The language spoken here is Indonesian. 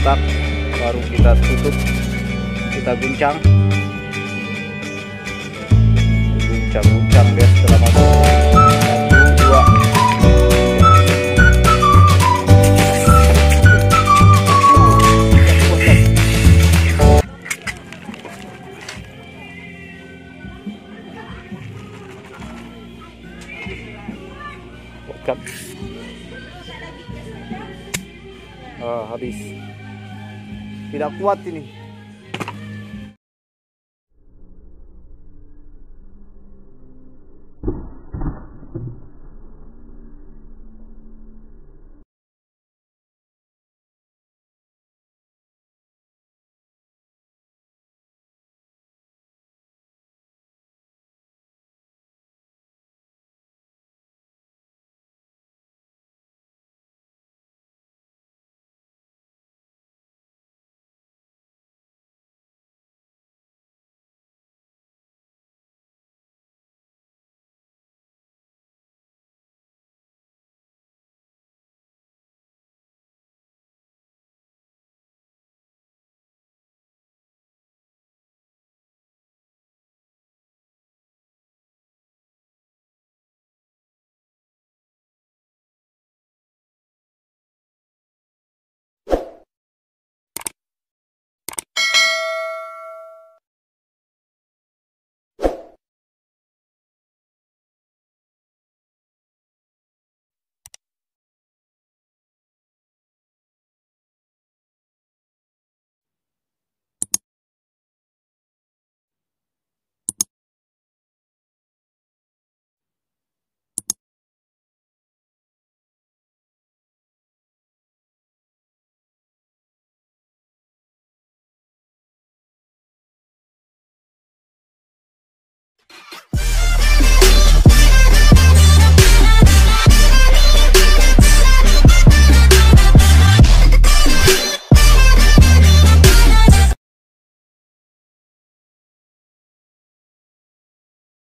serentak baru kita tutup kita guncang guncang-guncang guys selama satu dua Bukan. Ah, habis. Tidak kuat ini.